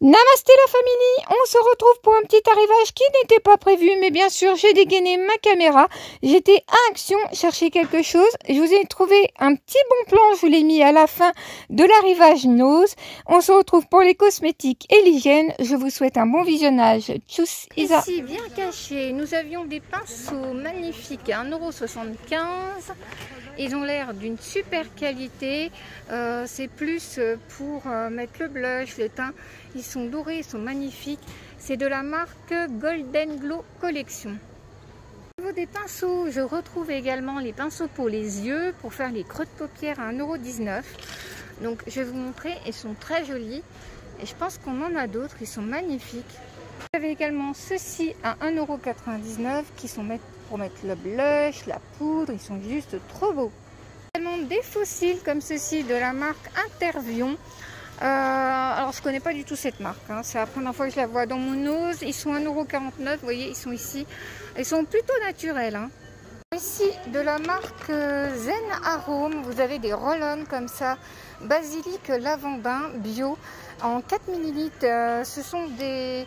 Namasté la famille, on se retrouve pour un petit arrivage qui n'était pas prévu, mais bien sûr j'ai dégainé ma caméra, j'étais à action, chercher quelque chose, je vous ai trouvé un petit bon plan, je vous l'ai mis à la fin de l'arrivage Nose, on se retrouve pour les cosmétiques et l'hygiène, je vous souhaite un bon visionnage, tchuss Isa. Ici, bien caché, nous avions des pinceaux magnifiques à 1,75€. Ils ont l'air d'une super qualité. Euh, c'est plus pour euh, mettre le blush, le teint. Ils sont dorés, ils sont magnifiques. C'est de la marque Golden Glow Collection. Au niveau des pinceaux, je retrouve également les pinceaux pour les yeux, pour faire les creux de paupières à 1,19€. Donc je vais vous montrer, ils sont très jolis. Et je pense qu'on en a d'autres, ils sont magnifiques. Vous avez également ceux-ci à 1,99€ qui sont pour mettre le blush, la poudre, ils sont juste trop beaux. Également des fossiles comme ceci de la marque Intervion. Euh, alors je connais pas du tout cette marque, hein. c'est la première fois que je la vois dans mon nose. Ils sont 1,49€, vous voyez, ils sont ici. Ils sont plutôt naturels. Hein. Ici, de la marque Zen Arome, vous avez des roll comme ça, basilic lavandin bio en 4 ml. ce sont des,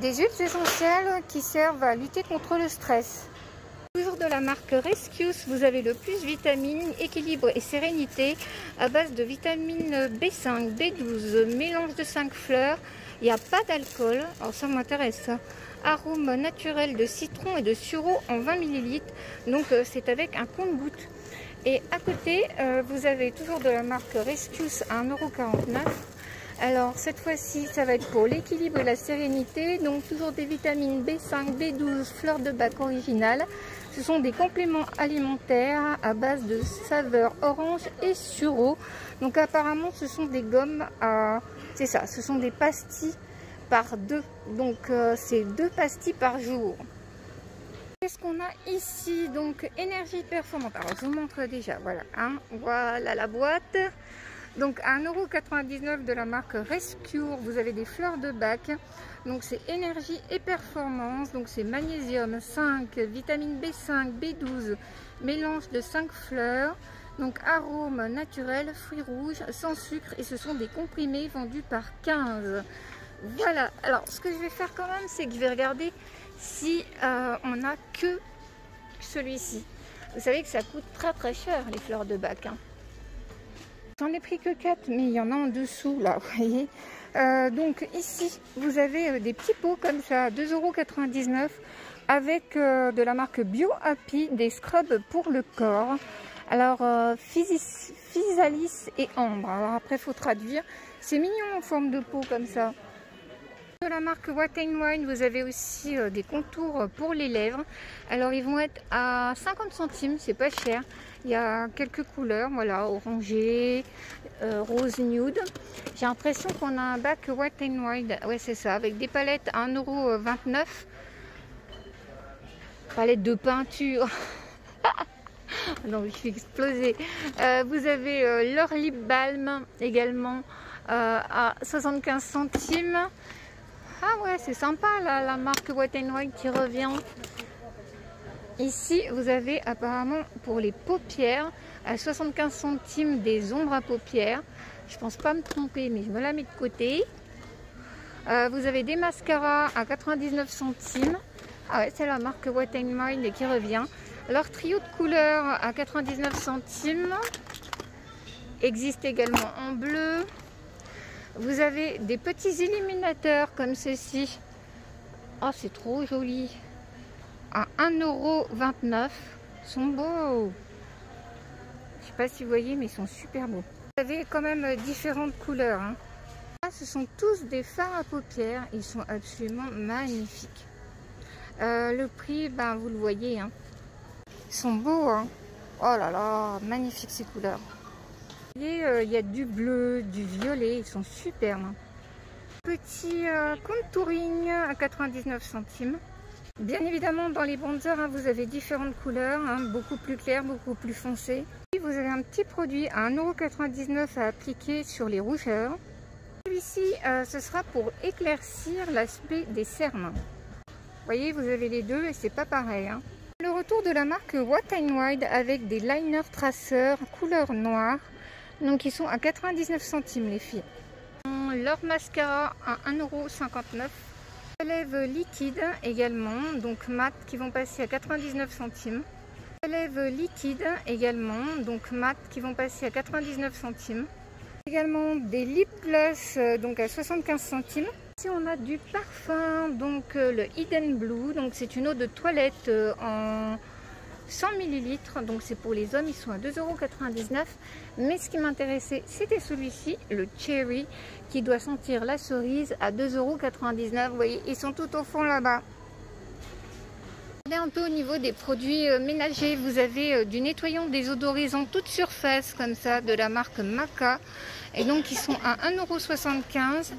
des huiles essentielles qui servent à lutter contre le stress. Toujours de la marque Rescues, vous avez le plus vitamine, équilibre et sérénité à base de vitamine B5, B12, mélange de 5 fleurs. Il n'y a pas d'alcool, alors ça m'intéresse Arôme naturel de citron et de sureau en 20 ml. Donc euh, c'est avec un compte-goutte. Et à côté, euh, vous avez toujours de la marque Rescues à 1,49€. Alors cette fois-ci, ça va être pour l'équilibre et la sérénité. Donc toujours des vitamines B5, B12, fleurs de bac originales. Ce sont des compléments alimentaires à base de saveurs orange et sureau. Donc apparemment, ce sont des gommes à... C'est ça, ce sont des pastilles par deux. Donc euh, c'est deux pastilles par jour. Qu'est-ce qu'on a ici? Donc énergie performante. Alors je vous montre déjà. Voilà, hein, voilà la boîte. Donc à 1,99€ de la marque Rescure, vous avez des fleurs de bac. Donc c'est énergie et performance. Donc c'est magnésium 5, vitamine B5, B12, mélange de 5 fleurs. Donc arôme naturel, fruits rouges, sans sucre et ce sont des comprimés vendus par 15. Voilà, alors ce que je vais faire quand même, c'est que je vais regarder si euh, on n'a que celui-ci. Vous savez que ça coûte très très cher les fleurs de bac. Hein. J'en ai pris que 4, mais il y en a en dessous là, vous voyez. Euh, donc ici, vous avez euh, des petits pots comme ça, 2,99€ avec euh, de la marque Bio Happy, des scrubs pour le corps. Alors, Physalis et Ambre. Alors après, il faut traduire. C'est mignon en forme de pot comme ça. De la marque What Wine, vous avez aussi des contours pour les lèvres. Alors, ils vont être à 50 centimes, c'est pas cher. Il y a quelques couleurs, voilà, orangé, euh, rose nude. J'ai l'impression qu'on a un bac white and white. Ouais, c'est ça, avec des palettes à 1,29€. Palette de peinture. non, je suis explosée. Euh, vous avez euh, lip balm également à 75 centimes. Ah ouais, c'est sympa la marque White and White qui revient. Ici, vous avez apparemment pour les paupières à 75 centimes des ombres à paupières. Je pense pas me tromper, mais je me la mets de côté. Euh, vous avez des mascaras à 99 centimes. Ah ouais, c'est la marque What Mind qui revient. Leur trio de couleurs à 99 centimes existe également en bleu. Vous avez des petits illuminateurs comme ceci. Oh, c'est trop joli à 1,29€. sont beaux. Je sais pas si vous voyez, mais ils sont super beaux. Vous avez quand même différentes couleurs. Hein. ce sont tous des fards à paupières. Ils sont absolument magnifiques. Euh, le prix, ben, vous le voyez. Hein. Ils sont beaux. Hein. Oh là là, magnifiques ces couleurs. Euh, il y a du bleu, du violet. Ils sont superbes. Petit euh, contouring à 99 centimes. Bien évidemment, dans les bronzers, hein, vous avez différentes couleurs, hein, beaucoup plus claires, beaucoup plus foncées. vous avez un petit produit à 1,99€ à appliquer sur les rougeurs. Celui-ci, euh, ce sera pour éclaircir l'aspect des cernes. Vous voyez, vous avez les deux et c'est pas pareil. Hein. Le retour de la marque What Wide avec des liners traceurs couleur noire. Donc ils sont à 99 centimes les filles. leur mascara à 1,59€. Lèvres liquides également, donc mat qui vont passer à 99 centimes. Lèvres liquides également, donc mat qui vont passer à 99 centimes. Également des lip gloss euh, donc à 75 centimes. Ici on a du parfum, donc euh, le Hidden Blue, donc c'est une eau de toilette euh, en 100 ml, donc c'est pour les hommes, ils sont à 2,99€. Mais ce qui m'intéressait, c'était celui-ci, le Cherry, qui doit sentir la cerise à 2,99€. Vous voyez, ils sont tout au fond là-bas. Un peu au niveau des produits euh, ménagers, vous avez euh, du nettoyant désodorisant toute surface comme ça de la marque Maca et donc ils sont à 1,75€.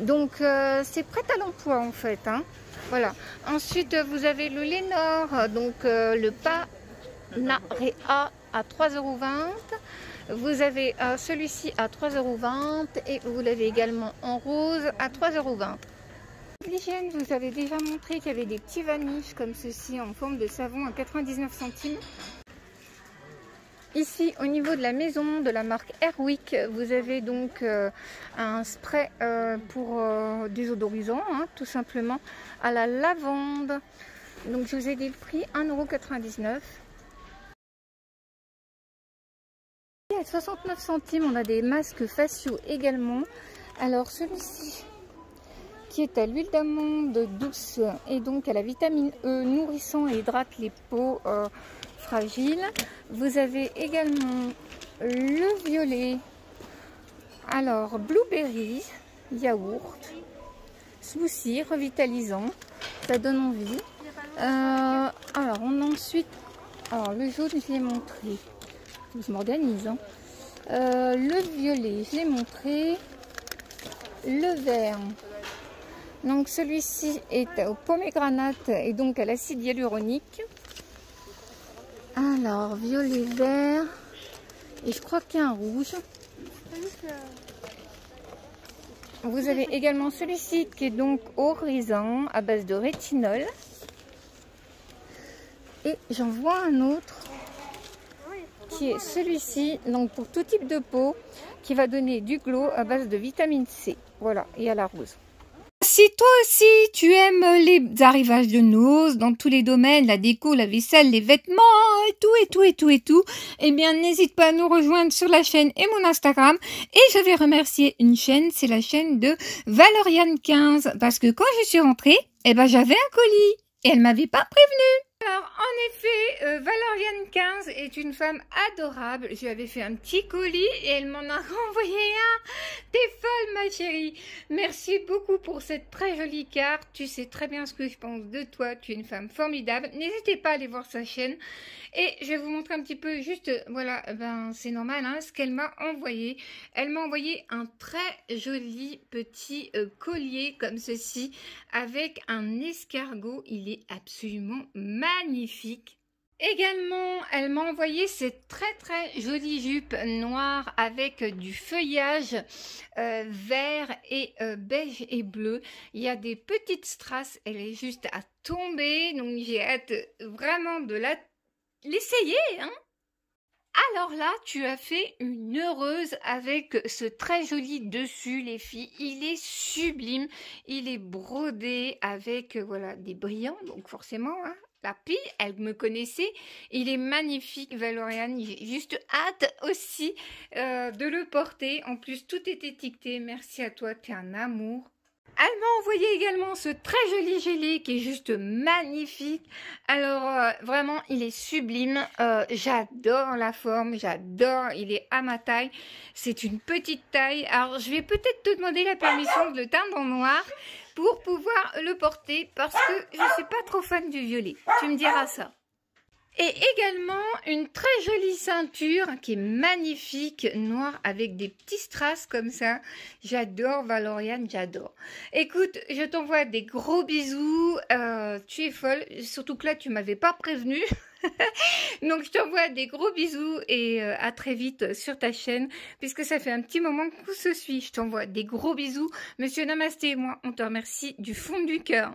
Donc euh, c'est prêt à l'emploi en fait. Hein. Voilà. Ensuite, vous avez le Lénor, donc euh, le Panarea à 3,20€. Vous avez euh, celui-ci à 3,20€ et vous l'avez également en rose à 3,20€. L'hygiène, vous avez déjà montré qu'il y avait des petits vaniches comme ceci en forme de savon à 99 centimes. Ici, au niveau de la maison de la marque Airwick, vous avez donc euh, un spray euh, pour euh, désodorisant, hein, tout simplement, à la lavande. Donc, je vous ai dit le prix 1,99€. À 69 centimes, on a des masques faciaux également. Alors, celui-ci qui est à l'huile d'amande douce et donc à la vitamine E nourrissant et hydrate les peaux fragile. Vous avez également le violet. Alors, blueberry, yaourt, smoothie revitalisant. Ça donne envie. Euh, alors, on a ensuite... Alors, le jaune, je l'ai montré. Je m'organise. Hein. Euh, le violet, je l'ai montré. Le vert. Donc, celui-ci est au pomégranate et donc à l'acide hyaluronique. Alors, violet, vert. Et je crois qu'il y a un rouge. Vous avez également celui-ci qui est donc raisin à base de rétinol. Et j'en vois un autre qui est celui-ci, donc pour tout type de peau, qui va donner du glow à base de vitamine C. Voilà, et à la rose. Si toi aussi tu aimes les arrivages de noces dans tous les domaines, la déco, la vaisselle, les vêtements et tout et tout et tout et tout, eh bien n'hésite pas à nous rejoindre sur la chaîne et mon Instagram. Et je vais remercier une chaîne, c'est la chaîne de Valoriane15 parce que quand je suis rentrée, eh ben j'avais un colis et elle m'avait pas prévenu. Alors, en effet, euh, Valoriane 15 est une femme adorable. Je lui avais fait un petit colis et elle m'en a renvoyé un. Folle, ma chérie. Merci beaucoup pour cette très jolie carte. Tu sais très bien ce que je pense de toi. Tu es une femme formidable. N'hésitez pas à aller voir sa chaîne. Et je vais vous montrer un petit peu juste, voilà, ben c'est normal, hein, ce qu'elle m'a envoyé. Elle m'a envoyé un très joli petit euh, collier comme ceci avec un escargot. Il est absolument magnifique. Également, elle m'a envoyé cette très très jolie jupe noire avec du feuillage euh, vert et euh, beige et bleu. Il y a des petites strass, elle est juste à tomber, donc j'ai hâte vraiment de la l'essayer, hein alors là, tu as fait une heureuse avec ce très joli dessus, les filles. Il est sublime. Il est brodé avec, voilà, des brillants. Donc forcément, hein, elle me connaissait. Il est magnifique, Valoriane. J'ai juste hâte aussi euh, de le porter. En plus, tout est étiqueté. Merci à toi, tu un amour. Elle m'a envoyé également ce très joli gelé qui est juste magnifique. Alors euh, vraiment, il est sublime. Euh, j'adore la forme, j'adore. Il est à ma taille. C'est une petite taille. Alors je vais peut-être te demander la permission de le teindre en noir pour pouvoir le porter parce que je ne suis pas trop fan du violet. Tu me diras ça. Et également une très jolie ceinture qui est magnifique, noire avec des petits strass comme ça. J'adore Valoriane, j'adore. Écoute, je t'envoie des gros bisous. Euh, tu es folle, surtout que là tu m'avais pas prévenu. Donc je t'envoie des gros bisous et euh, à très vite sur ta chaîne puisque ça fait un petit moment qu'on se suit. Je t'envoie des gros bisous. Monsieur Namasté et moi, on te remercie du fond du cœur.